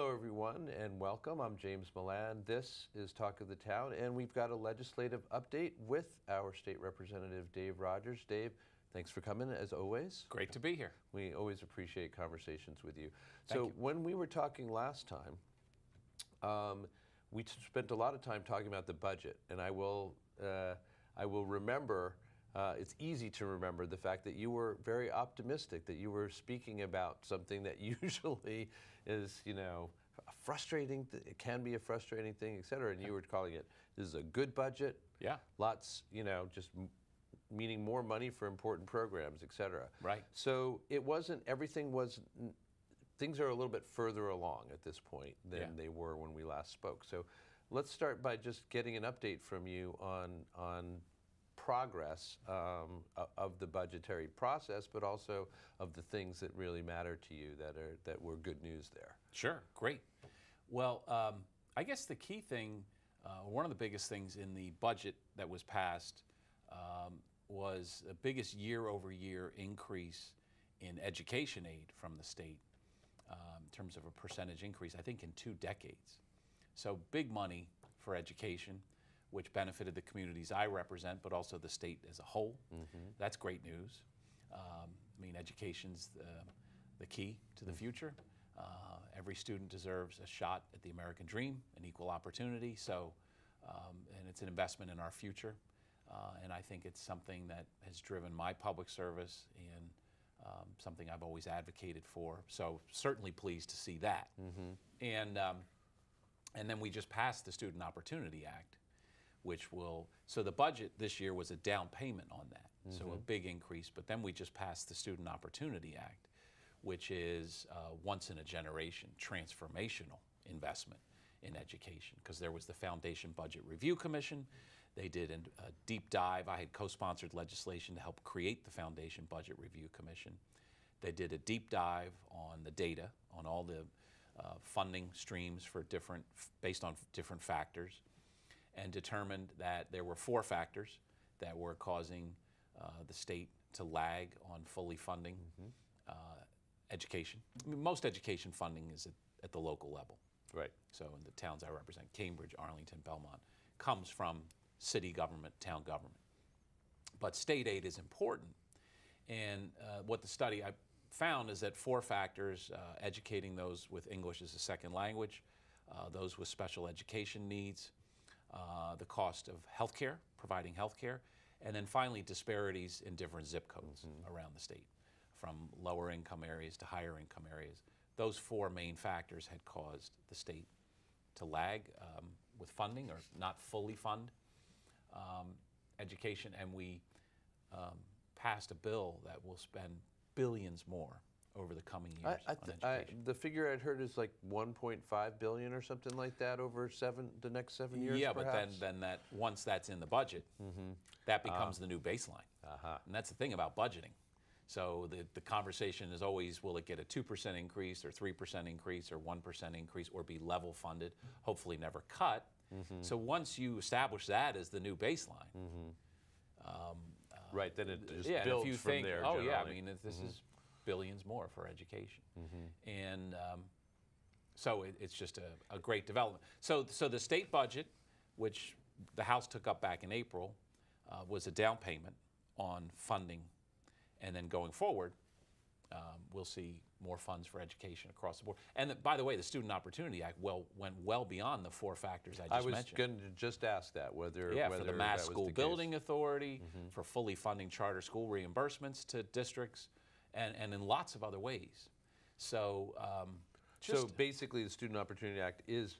Hello, everyone, and welcome. I'm James Milan. This is Talk of the Town, and we've got a legislative update with our state representative, Dave Rogers. Dave, thanks for coming, as always. Great to be here. We always appreciate conversations with you. Thank so, you. when we were talking last time, um, we spent a lot of time talking about the budget, and I will, uh, I will remember. Uh, it's easy to remember the fact that you were very optimistic, that you were speaking about something that usually is, you know, frustrating. Th- it can be a frustrating thing, et cetera. And you were calling it this is a good budget. Yeah. Lots, you know, just m- meaning more money for important programs, et cetera. Right. So it wasn't everything was things are a little bit further along at this point than Yeah. they were when we last spoke. So let's start by just getting an update from you on on progress um, of the budgetary process, but also of the things that really matter to you that are that were good news there. Sure, great. Well, um, I guess the key thing, uh, one of the biggest things in the budget that was passed um, was the biggest year over year increase in education aid from the state um, in terms of a percentage increase, I think in two decades. So big money for education, which benefited the communities I represent, but also the state as a whole. That's great news. Um, I mean, education's the, the key to the future. Uh, every student deserves a shot at the American dream, an equal opportunity. So, um, and it's an investment in our future. Uh, and I think it's something that has driven my public service and um, something I've always advocated for. So certainly pleased to see that. And um, and then we just passed the Student Opportunity Act, which will, so the budget this year was a down payment on that, so a big increase. But then we just passed the Student Opportunity Act, which is uh, once in a generation, transformational investment in education. Because there was the Foundation Budget Review Commission. They did an- a deep dive. I had co sponsored legislation to help create the Foundation Budget Review Commission. They did a deep dive on the data, on all the uh, funding streams for different, based on different factors, and determined that there were four factors that were causing uh, the state to lag on fully funding uh, education. I mean, most education funding is at, at the local level. Right. So in the towns I represent, Cambridge, Arlington, Belmont, comes from city government, town government. But state aid is important. And uh, what the study I found is that four factors uh, educating those with English as a second language, uh, those with special education needs, uh, the cost of healthcare, providing healthcare, and then finally disparities in different zip codes around the state, from lower income areas to higher income areas. Those four main factors had caused the state to lag um, with funding or not fully fund um, education, and we um, passed a bill that will spend billions more over the coming years I on th- I, the figure I'd heard is like 1.5 billion or something like that over seven the next seven years. yeah, but then, then that once that's in the budget, mm-hmm. that becomes ah. the new baseline. Uh-huh. And that's the thing about budgeting. So the, the conversation is always will it get a 2% increase or 3% increase or 1% increase or be level funded, hopefully never cut. Mm-hmm. So once you establish that as the new baseline, mm-hmm. um, uh, right, then it just yeah, builds if you from think, there. oh yeah, I mean this is billions more for education, and um, so it, it's just a, a great development. So so the state budget, which the House took up back in April, uh, was a down payment on funding, and then going forward, um, we'll see more funds for education across the board. And the, by the way, the Student Opportunity Act well went well beyond the four factors I just mentioned. I was mentioned. going to just ask that whether Yeah, whether for the Mass School the case. Building Authority, for fully funding charter school reimbursements to districts, and, and in lots of other ways. So, um, So basically, the Student Opportunity Act is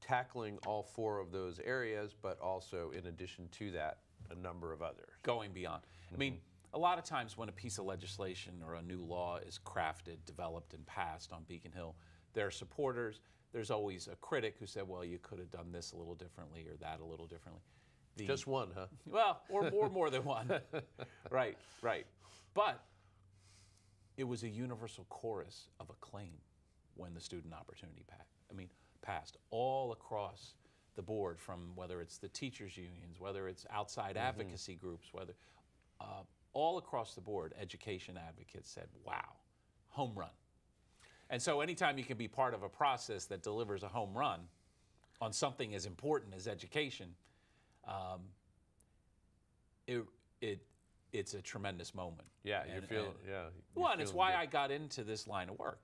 tackling all four of those areas, but also, in addition to that, a number of others. going beyond. I mean, a lot of times when a piece of legislation or a new law is crafted, developed, and passed on Beacon Hill, there are supporters. There's always a critic who said, well, you could have done this a little differently or that a little differently. The, Just one, huh? Well, or, or more than one. right, right. But it was a universal chorus of acclaim when the Student Opportunity Act, I mean, passed all across the board from whether it's the teachers unions, whether it's outside advocacy groups, whether uh, all across the board, education advocates said, wow, home run. And so, anytime you can be part of a process that delivers a home run on something as important as education, um, it, it, it's a tremendous moment. Yeah, you And- feel and- yeah. well, and it's why good. I got into this line of work,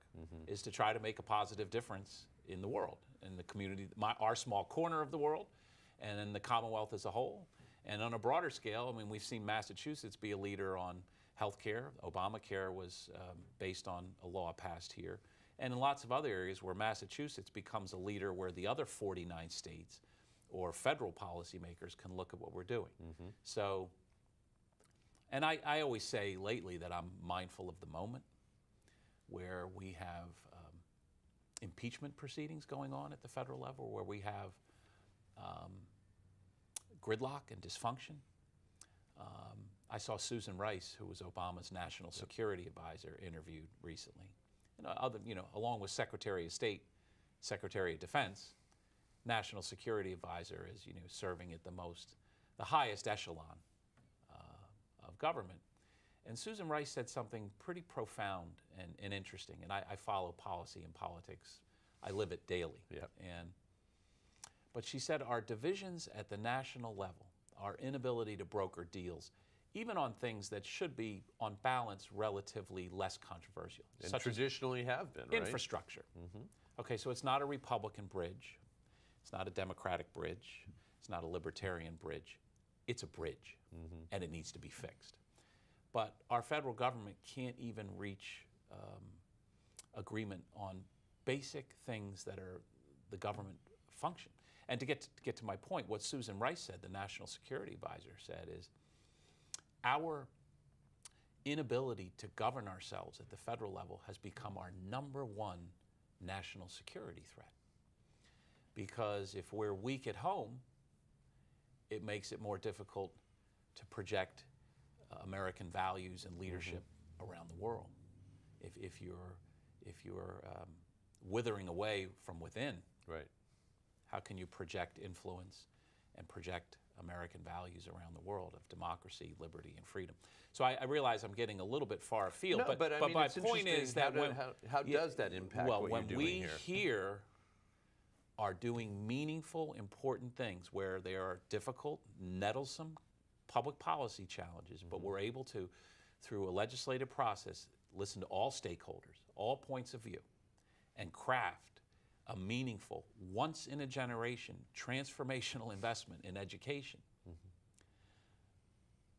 is to try to make a positive difference in the world, in the community, my, our small corner of the world, and in the Commonwealth as a whole. And on a broader scale, I mean, we've seen Massachusetts be a leader on healthcare. Obamacare was um, based on a law passed here. And in lots of other areas where Massachusetts becomes a leader where the other 49 states or federal policymakers can look at what we're doing. So, and I, I always say lately that I'm mindful of the moment where we have um, impeachment proceedings going on at the federal level, where we have um, gridlock and dysfunction. Um, I saw Susan Rice, who was Obama's national security advisor, interviewed recently. Know, other, you know, along with Secretary of State, Secretary of Defense, national security advisor is, you know, serving at the most, the highest echelon government. And Susan Rice said something pretty profound and, and interesting. And I, I follow policy and politics. I live it daily. Yep. And but she said our divisions at the national level, our inability to broker deals, even on things that should be, on balance, relatively less controversial, and traditionally have been right. infrastructure. Mm-hmm. Okay, so it's not a Republican bridge, it's not a Democratic bridge, it's not a Libertarian bridge. It's a bridge, and it needs to be fixed. But our federal government can't even reach um, agreement on basic things that are the government function. And to get to, get to my point, what Susan Rice said, the national security advisor said, is our inability to govern ourselves at the federal level has become our number one national security threat. Because if we're weak at home, it makes it more difficult to project uh, American values and leadership around the world. If, if you're, if you're um, withering away from within, Right. how can you project influence and project American values around the world of democracy, liberty, and freedom? So I, I realize I'm getting a little bit far afield, No, but, but, I mean, my point is that how do- when, how- how yeah, does that impact well, when doing we here? here are doing meaningful, important things where there are difficult, nettlesome public policy challenges, but Mm-hmm. we're able to, through a legislative process, listen to all stakeholders, all points of view, and craft a meaningful, once in a generation, transformational investment in education.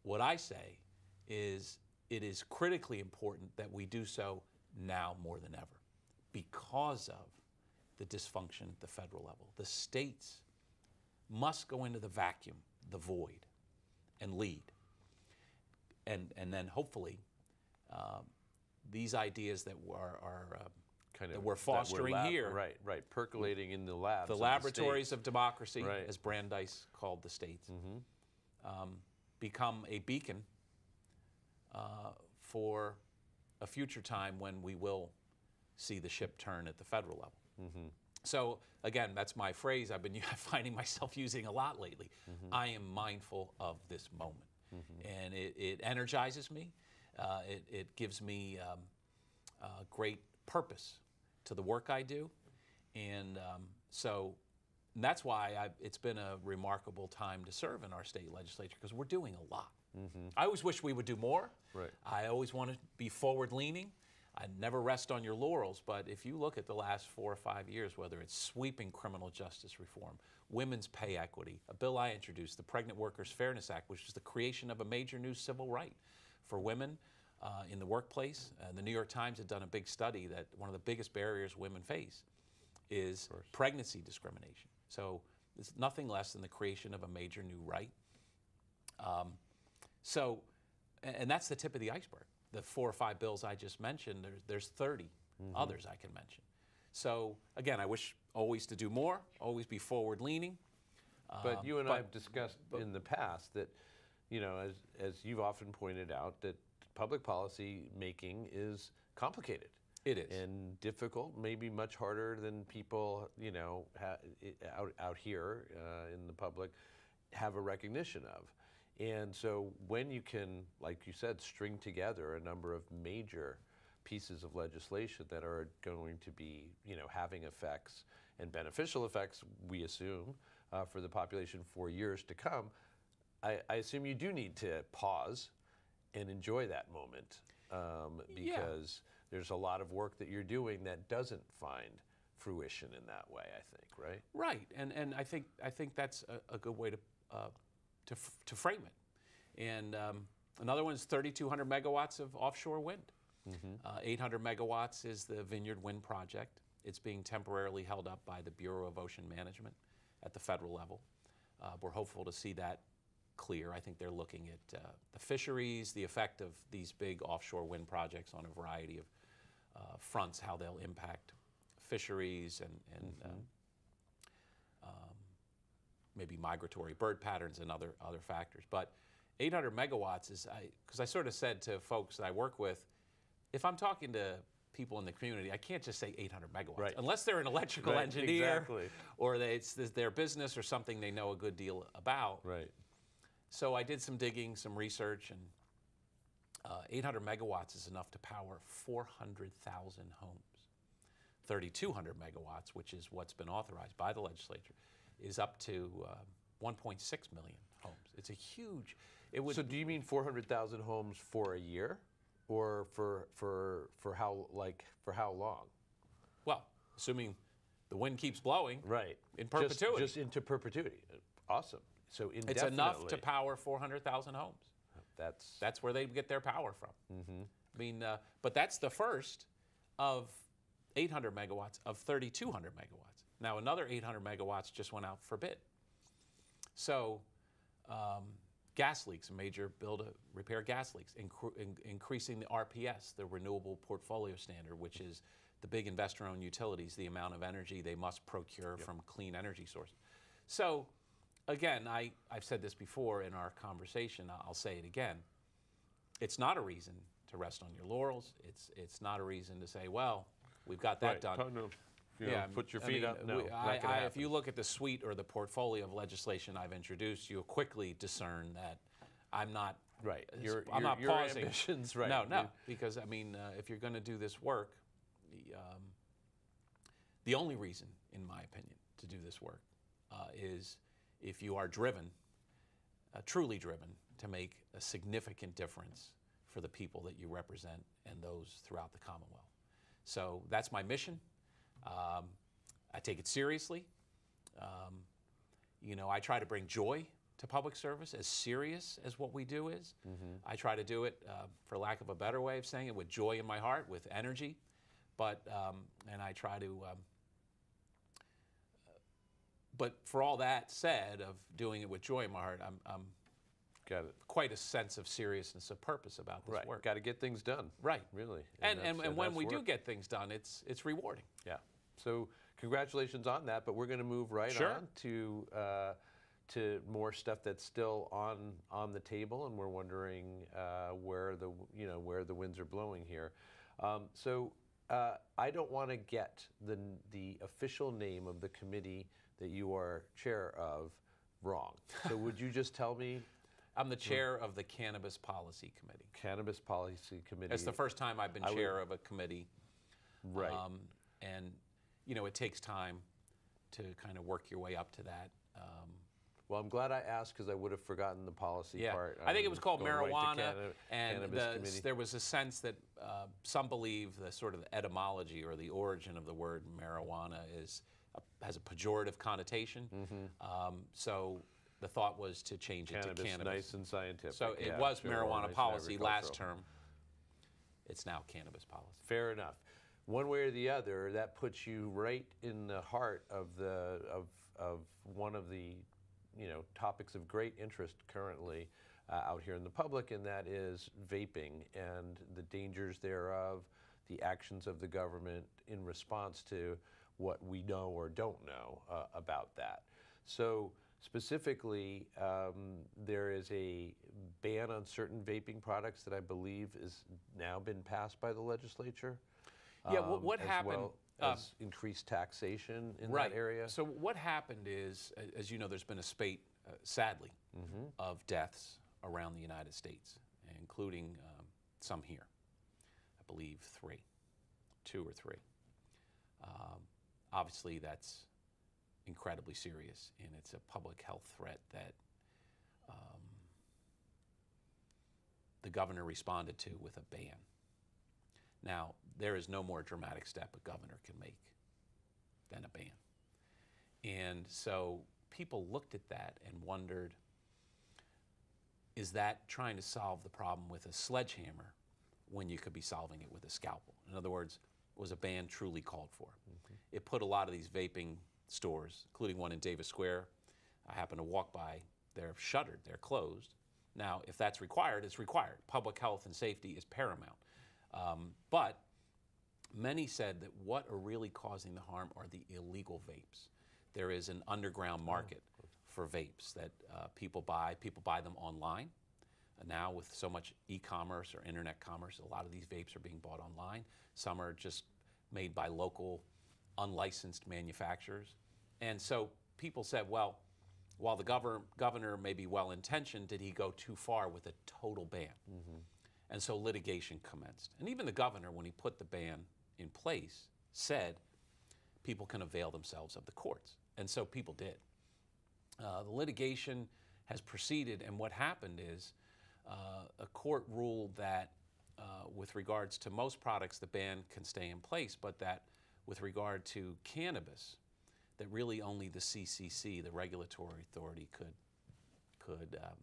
What I say is it is critically important that we do so now more than ever because of the dysfunction at the federal level. The states must go into the vacuum, the void, and lead. And, and then hopefully, um, these ideas that are, are uh, kind that we're fostering lab- here. Right, right, percolating in the labs. the laboratories states. of democracy, Right. As Brandeis called the states, um, become a beacon uh, for a future time when we will see the ship turn at the federal level. Mm-hmm. So again, that's my phrase I've been finding myself using a lot lately. Mm-hmm. I am mindful of this moment, and it, it energizes me. Uh, it, it gives me um, uh, great purpose to the work I do, and um, so and that's why I, it's been a remarkable time to serve in our state legislature because we're doing a lot. I always wish we would do more. Right. I always want to be forward leaning. I never rest on your laurels, but if you look at the last four or five years, whether it's sweeping criminal justice reform, women's pay equity, a bill I introduced, the Pregnant Workers Fairness Act, which is the creation of a major new civil right for women uh, in the workplace. Uh, the New York Times had done a big study that one of the biggest barriers women face is pregnancy discrimination. So it's nothing less than the creation of a major new right. Um, so, and that's the tip of the iceberg. The four or five bills I just mentioned, there's, there's 30 others I can mention. So, again, I wish always to do more, always be forward leaning. But Um, you and but- I have discussed in the past that, you know, as, as you've often pointed out, that public policy making is complicated It is. and difficult, maybe much harder than people, you know, ha- out, out here uh, in the public have a recognition of. And so when you can, like you said, string together a number of major pieces of legislation that are going to be, you know, having effects and beneficial effects, we assume, uh, for the population for years to come. I, I assume you do need to pause and enjoy that moment um, Yeah. because there's a lot of work that you're doing that doesn't find fruition in that way. I think, right? Right, and and I think I think that's a, a good way to uh, to f- to frame it. And um, another one is 3,200 megawatts of offshore wind. Uh, 800 megawatts is the Vineyard Wind Project. It's being temporarily held up by the Bureau of Ocean Management at the federal level. Uh, we're hopeful to see that clear. I think they're looking at uh, the fisheries, the effect of these big offshore wind projects on a variety of uh, fronts, how they'll impact fisheries and, and uh, um, maybe migratory bird patterns and other other factors. But 800 megawatts is I because I sort of said to folks that I work with, if I'm talking to people in the community, I can't just say 800 megawatts Right. unless they're an electrical Right, engineer exactly. or they, it's their business or something they know a good deal about. Right. So I did some digging, some research, and uh, 800 megawatts is enough to power 400,000 homes. 3,200 megawatts, which is what's been authorized by the legislature, is up to uh, 1.6 million homes. It's a huge. It would. So do you mean 400,000 homes for a year, or for for for how like for how long? well, assuming the wind keeps blowing, Right. In Just- perpetuity. Just, into perpetuity. Awesome. So indefinitely. it's enough to power 400,000 homes. That's That's where they get their power from. Mm-hmm. I mean, uh, but that's the first of 800 megawatts of 3,200 megawatts. Now another 800 megawatts just went out for bid. So, um, gas leaks, major build a repair gas leaks, incre- in- increasing the RPS, the renewable portfolio standard, which is the big investor-owned utilities, the amount of energy they must procure from clean energy sources. So, again, I, I've said this before in our conversation. I'll say it again it's not a reason to rest on your laurels. It's it's not a reason to say, well, we've got that right. done. Oh, no. You know, I put your I feet mean, up. No, we- I, I, if you look at the suite or the portfolio of legislation I've introduced, you'll quickly discern that I'm not. Right. s- Your- I'm your- not your pausing. ambitions, right. No, no, because I mean, uh, if you're going to do this work, the, um, the only reason, in my opinion, to do this work uh, is if you are driven, uh, truly driven, to make a significant difference for the people that you represent and those throughout the Commonwealth. So that's my mission. Um, I take it seriously. Um, you know, I try to bring joy to public service, as serious as what we do is. I try to do it, uh, for lack of a better way of saying it, with joy in my heart, with energy. But, um, and I try to, um, but for all that said, of doing it with joy in my heart, I'm, I'm Got it. quite a sense of seriousness of purpose about this Right. work. Got to get things done. Right. Really. And, and, that's- and when we do get things done, it's, it's rewarding. Yeah. So congratulations on that, but we're going to move right Sure. on to uh, to more stuff that's still on on the table, and we're wondering uh, where the you know where the winds are blowing here. Um, so uh, I don't want to get the the official name of the committee that you are chair of wrong. So would you just tell me I'm the chair of the Cannabis Policy Committee. Cannabis Policy Committee? It's the first time I've been I would- chair of a committee. right. Um, and, you know, it takes time to kind of work your way up to that. Um, Well, I'm glad I asked because I would have forgotten the policy yeah, part. I think it was called going right marijuana, and the, there was a sense that uh, some believe the sort of etymology or the origin of the word marijuana is a, has a pejorative connotation. Um, so the thought was to change it cannabis, to cannabis. nice and scientific. so it yeah, was sure, marijuana policy last term. It's now cannabis policy. Fair enough. One way or the other, that puts you right in the heart of the of of one of the you know topics of great interest currently uh, out here in the public, and that is vaping and the dangers thereof, the actions of the government in response to what we know or don't know uh, about that. So specifically, um, there is a ban on certain vaping products that I believe has now been passed by the legislature. Yeah, wh- what happened, Well um, as increased taxation in right. that area. So what happened is, as you know, there's been a spate, uh, sadly, Mm-hmm. of deaths around the United States, including um, some here. I believe three, two or three. Um, obviously, that's incredibly serious, and it's a public health threat that um, the governor responded to with a ban. Now, there is no more dramatic step a governor can make than a ban. And so people looked at that and wondered is that trying to solve the problem with a sledgehammer when you could be solving it with a scalpel? In other words, was a ban truly called for? It put a lot of these vaping stores, including one in Davis Square. I happened to walk by. They're shuttered, they're closed. Now, if that's required, it's required. Public health and safety is paramount. Um, but many said that what are really causing the harm are the illegal vapes. There is an underground market for vapes that uh, people buy. People buy them online. Now, with so much e commerce or internet commerce, a lot of these vapes are being bought online. Some are just made by local, unlicensed manufacturers. And so people said, well, while the governor, governor may be well intentioned, did he go too far with a total ban? And so litigation commenced. And even the governor, when he put the ban in place, said people can avail themselves of the courts. And so people did. Uh, the litigation has proceeded, and what happened is uh, a court ruled that uh, with regards to most products, the ban can stay in place, but that with regard to cannabis, that really only the CCC, the regulatory authority, could could um,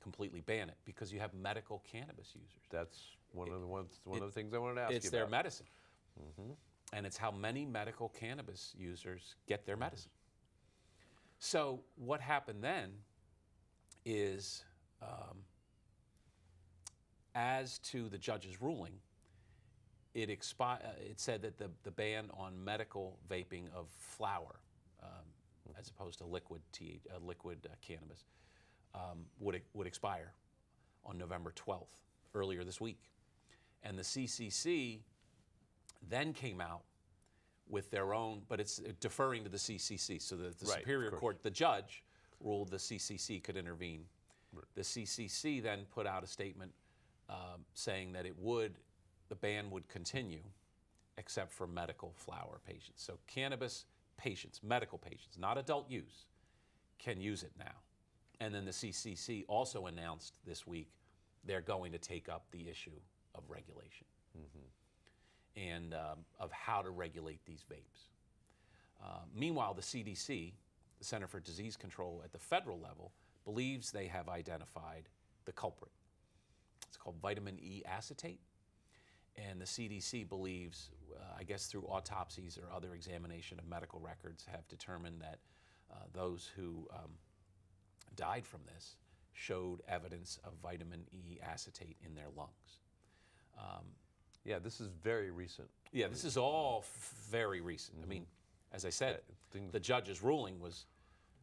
completely ban it because you have medical cannabis users. That's one of the ones, one it- of the things I wanted to ask It's you their about. medicine. And it's how many medical cannabis users get their medicine. So, what happened then is, um, as to the judge's ruling, it, expi- uh, it said that the, the ban on medical vaping of flower, um, as opposed to liquid, TH, uh, liquid uh, cannabis, um, would, would expire on November 12th, earlier this week. And the CCC then came out with their own, but it's deferring to the CCC. So the, the Right, Superior. Court, the judge, ruled the CCC could intervene. The CCC then put out a statement um, saying that it would, the ban would continue, except for medical flower patients. So cannabis patients, medical patients, not adult use, can use it now. And then the CCC also announced this week they're going to take up the issue of regulation and um, of how to regulate these vapes. Uh, meanwhile, the CDC, the Center for Disease Control at the federal level, believes they have identified the culprit. It's called vitamin E acetate. And the CDC believes, uh, I guess through autopsies or other examination of medical records, have determined that uh, those who um, died from this showed evidence of vitamin E acetate in their lungs. Yeah, this is very recent. Yeah, this is all f- very recent. I mean, as I said, Yeah, the judge's ruling was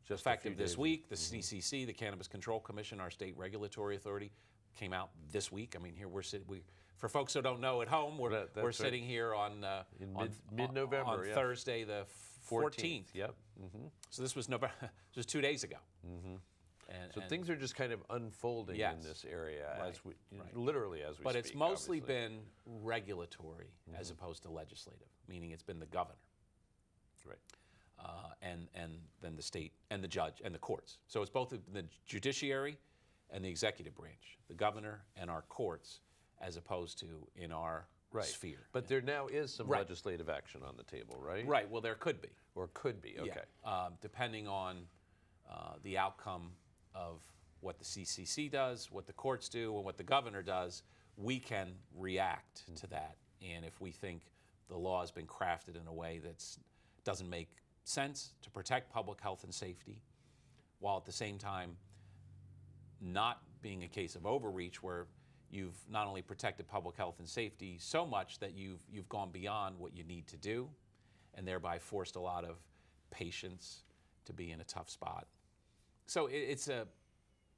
Just effective this week. The CCC, the Cannabis Control Commission, our state regulatory authority, came out this week. I mean, here we're sitting. We, for folks who don't know at home, we're, That- we're right. sitting here on uh, In on- mid- mid-November, on yeah. Thursday the 14th. Yep. So this was November. this was two days ago. Mm-hmm. And, So and- things are just kind of unfolding in this area Right, as we, right. literally as we but speak. it's mostly obviously. Mm-hmm. been regulatory as opposed to legislative, meaning it's been the governor. Right. uh, and and then the state and the judge and the courts. So it's both the judiciary and the executive branch, the governor and our courts, as opposed to in our Right. sphere. But there now is some Right. legislative action on the table, right? right. Well, there could be. Or could be. Okay. Yeah, um, depending on uh, the outcome of what the CCC does, what the courts do, and what the governor does, we can react Hmm. to that. And if we think the law has been crafted in a way that doesn't make sense to protect public health and safety, while at the same time not being a case of overreach where you've not only protected public health and safety so much that you've you've gone beyond what you need to do and thereby forced a lot of patients to be in a tough spot. So it, it's a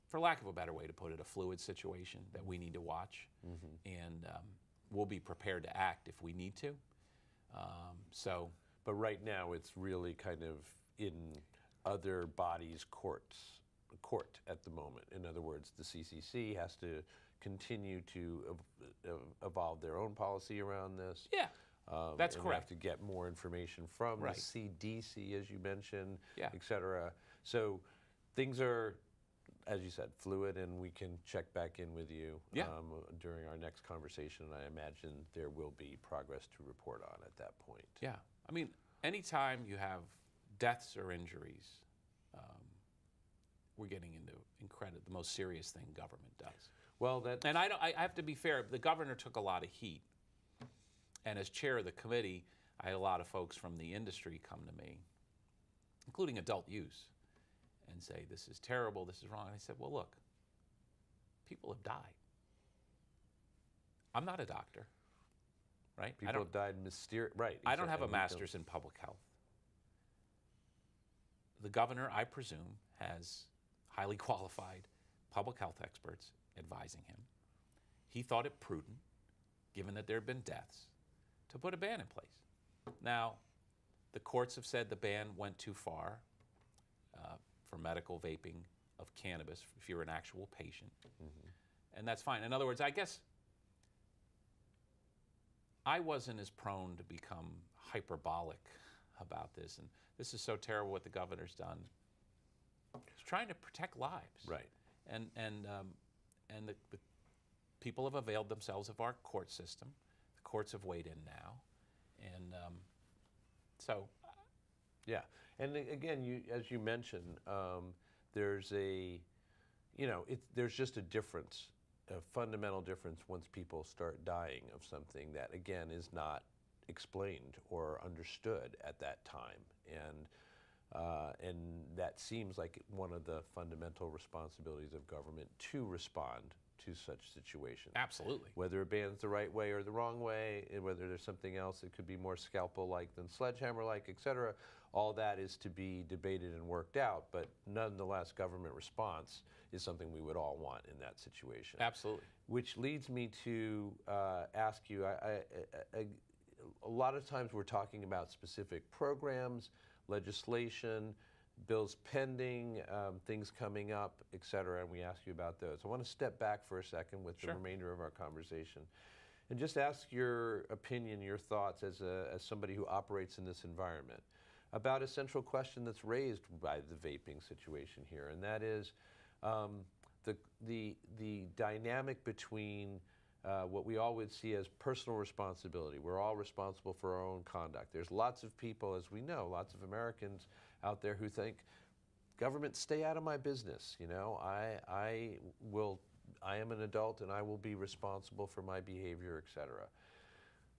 for lack of a better way to put it, a fluid situation that we need to watch, and um, we'll be prepared to act if we need to. Um, so, But right now it's really kind of in other bodies' courts court at the moment. In other words, the CCC has to continue to ev- ev- evolve their own policy around this. Yeah, Um, That's and we have correct. to get more information from Right. the CDC, as you mentioned, Yeah. et cetera. So things are, as you said, fluid, and we can check back in with you Yeah. um, during our next conversation. And I imagine there will be progress to report on at that point. yeah. I mean, anytime you have deaths or injuries, um, we're getting into incredible, the most serious thing government does. Well, that And I, don't, I have to be fair. The governor took a lot of heat, and as chair of the committee, I had a lot of folks from the industry come to me, including adult use, and say, "This is terrible. This is wrong." And I said, "Well, look, people have died. I'm not a doctor, right? I people don't, have died mysterious. Right. I don't have a master's in public health. The governor, I presume, has highly qualified public health experts advising him. He thought it prudent, given that there have been deaths, to put a ban in place. Now, the courts have said the ban went too far for medical vaping of cannabis if you're an actual patient. And that's fine. In other words, I guess I wasn't as prone to become hyperbolic about this. And this is so terrible what the governor's done. He's trying to protect lives. Right. And, and, um, and the, the people have availed themselves of our court system. The courts have weighed in now. And um, so, Yeah, and again, you as you mentioned, um, there's a, you know, it, there's just a difference, a fundamental difference once people start dying of something that again is not explained or understood at that time, and uh, and that seems like one of the fundamental responsibilities of government to respond to such situations absolutely. whether it bans the right way or the wrong way, and whether there's something else that could be more scalpel-like than sledgehammer-like, et cetera, all that is to be debated and worked out. But nonetheless, government response is something we would all want in that situation. Absolutely. Which leads me to uh, ask you, I, I, I, a lot of times we're talking about specific programs, legislation, bills pending, um, things coming up, et cetera, and we ask you about those. I want to step back for a second with Sure. the remainder of our conversation and just ask your opinion, your thoughts as, a, as somebody who operates in this environment about a central question that's raised by the vaping situation here, and that is um, the, the, the dynamic between uh, what we all would see as personal responsibility. We're all responsible for our own conduct. There's lots of people, as we know, lots of Americans out there who think, government, stay out of my business. You know, I, I will, I am an adult and I will be responsible for my behavior, et cetera.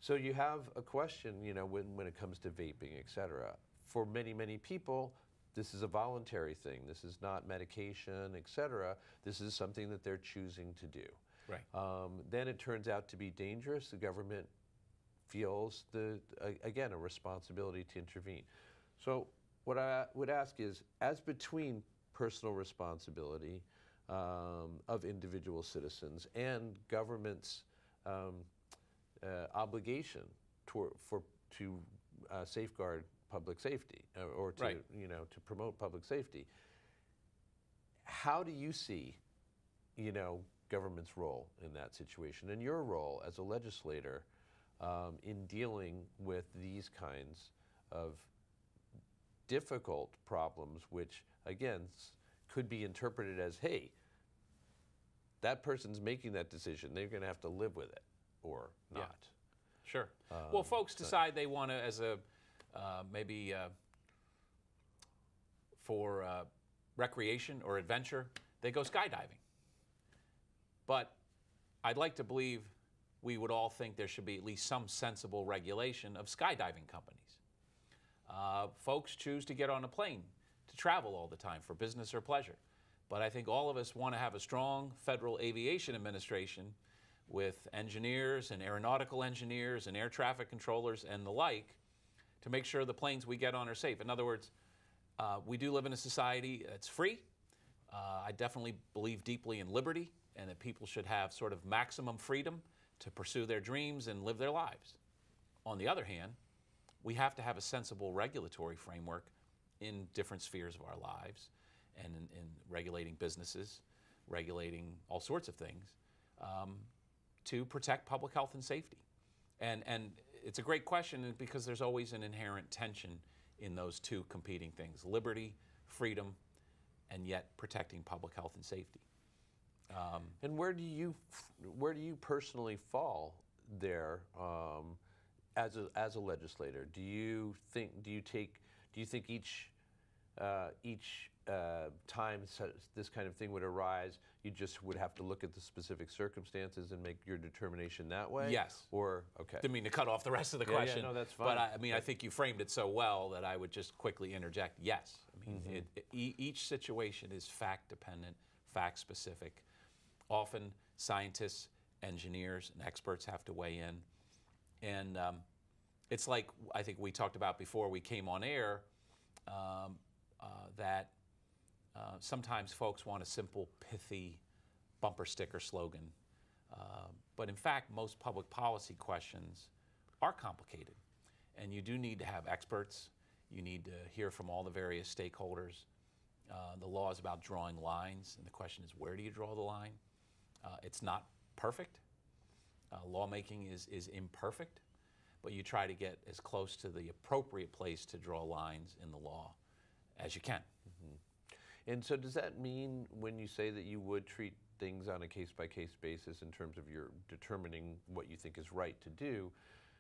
So you have a question, you know, when, when it comes to vaping, et cetera. For many, many people, this is a voluntary thing. This is not medication, et cetera. This is something that they're choosing to do. Right. Um, then it turns out to be dangerous. The government feels the a- again a responsibility to intervene. So what I would ask is, as between personal responsibility um, of individual citizens and government's um, uh, obligation toward, for to uh, safeguard public safety uh, or to Right. you know to promote public safety. How do you see, you know, government's role in that situation and your role as a legislator um, in dealing with these kinds of difficult problems, which again could be interpreted as, hey, that person's making that decision. They're going to have to live with it or not. Yeah. Sure. well, Um, folks decide they want to, as a uh, maybe uh, for uh, recreation or adventure, they go skydiving. But I'd like to believe we would all think there should be at least some sensible regulation of skydiving companies. Uh, folks choose to get on a plane to travel all the time for business or pleasure. But I think all of us want to have a strong Federal Aviation Administration with engineers and aeronautical engineers and air traffic controllers and the like to make sure the planes we get on are safe. In other words, uh, we do live in a society that's free. Uh, I definitely believe deeply in liberty and that people should have sort of maximum freedom to pursue their dreams and live their lives. On the other hand, we have to have a sensible regulatory framework in different spheres of our lives and in, in regulating businesses, regulating all sorts of things, um, to protect public health and safety. And, and it's a great question because there's always an inherent tension in those two competing things liberty, freedom, and yet protecting public health and safety. Um, And where do you where do you personally fall there um, as a as a legislator? Do you think do you take do you think each uh, each uh, time this kind of thing would arise, you just would have to look at the specific circumstances and make your determination that way? Yes. Or okay. Didn't mean to cut off the rest of the Yeah, yeah, question. no, that's But fine. I, I mean, I think you framed it so well that I would just quickly interject. Yes, I mean, Mm-hmm. it, it- e- each situation is fact dependent, fact specific. Often, scientists, engineers, and experts have to weigh in, and um, it's like I think we talked about before we came on air um, uh, that uh, sometimes folks want a simple, pithy bumper sticker slogan. Uh, but in fact, most public policy questions are complicated. And you do need to have experts. You need to hear from all the various stakeholders. Uh, the law is about drawing lines, and the question is where do you draw the line? Uh, it's not perfect. Uh, lawmaking is, is imperfect, but you try to get as close to the appropriate place to draw lines in the law as you can. And so, does that mean when you say that you would treat things on a case by case basis in terms of your determining what you think is right to do?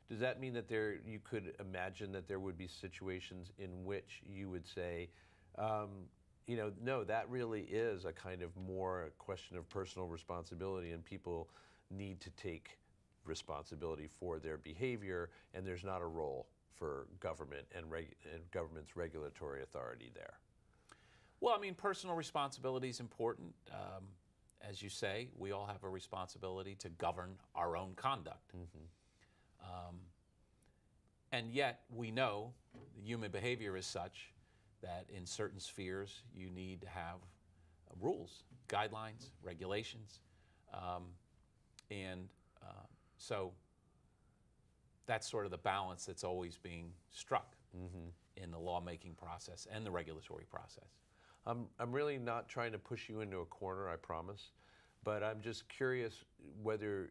Does that mean that there you could imagine that there would be situations in which you would say, um, you know, no, that really is a kind of more question of personal responsibility, and people need to take responsibility for their behavior, and there's not a role for government and, and government's regulatory authority there. Well, I mean, personal responsibility is important. Um, as you say, we all have a responsibility to govern our own conduct. Um, and yet, we know human behavior is such that in certain spheres you need to have uh, rules, guidelines, regulations. Um, and uh, so that's sort of the balance that's always being struck in the lawmaking process and the regulatory process. I'm, I'm really not trying to push you into a corner, I promise. But I'm just curious whether,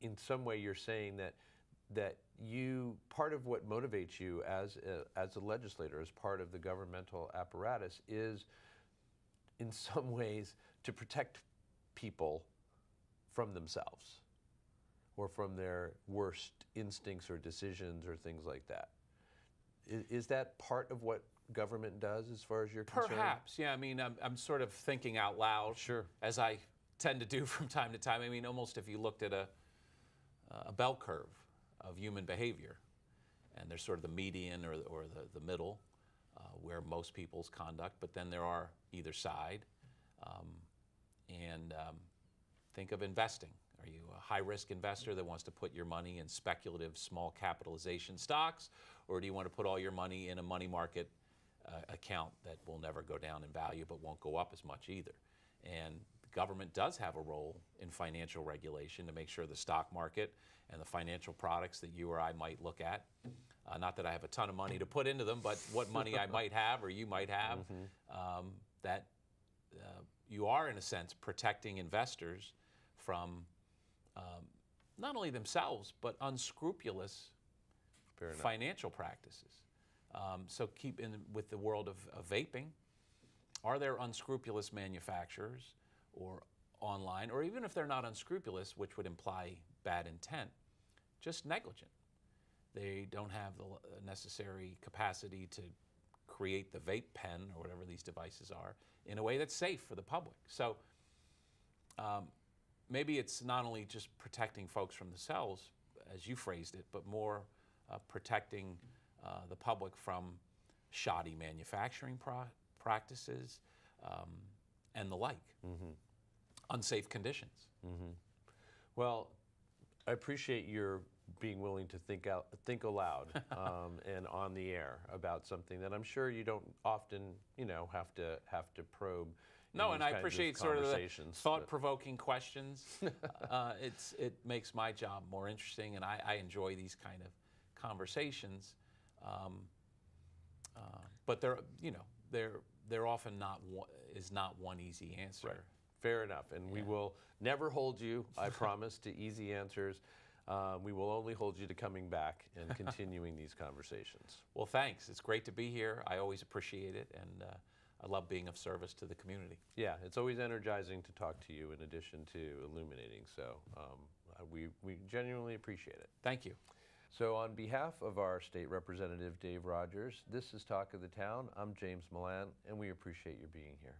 in some way, you're saying that that you part of what motivates you as a, as a legislator, as part of the governmental apparatus, is in some ways to protect people from themselves or from their worst instincts or decisions or things like that. Is, is that part of what government does as far as you're concerned? Perhaps, yeah. I mean, I'm, I'm sort of thinking out loud, Sure. as I tend to do from time to time. I mean, almost if you looked at a, a bell curve of human behavior, and there's sort of the median or, or the, the middle, uh, where most people's conduct, but then there are either side. Um, and um, think of investing. Are you a high risk investor that wants to put your money in speculative small capitalization stocks, or do you want to put all your money in a money market uh, account that will never go down in value but won't go up as much either? And the government does have a role in financial regulation to make sure the stock market and the financial products that you or I might look at. Uh, not that I have a ton of money to put into them, but what money I might have or you might have, um, that uh, you are, in a sense, protecting investors from um, not only themselves, but unscrupulous financial practices. Um, so keep in with the world of, of vaping. Are there unscrupulous manufacturers or online, or even if they're not unscrupulous, which would imply bad intent, just negligent? They don't have the necessary capacity to create the vape pen or whatever these devices are in a way that's safe for the public. So um, maybe it's not only just protecting folks from themselves, as you phrased it, but more uh, protecting uh, the public from shoddy manufacturing pro- practices um, and the like, unsafe conditions. Well, I appreciate your being willing to think out, think aloud, um, and on the air about something that I'm sure you don't often, you know, have to have to probe. No, and I appreciate sort of the thought-provoking questions. uh, it's it makes my job more interesting, and I, I enjoy these kind of conversations. Um, uh, but they're you know they're there often not one, is not one easy answer. Fair enough. And we will never hold you, I promise, to easy answers. Um, we will only hold you to coming back and continuing these conversations. Well, thanks. It's great to be here. I always appreciate it, and uh, I love being of service to the community. Yeah, it's always energizing to talk to you in addition to illuminating. So um, uh, we, we genuinely appreciate it. Thank you. So, on behalf of our state representative, Dave Rogers, this is Talk of the Town. I'm James Milan, and we appreciate your being here.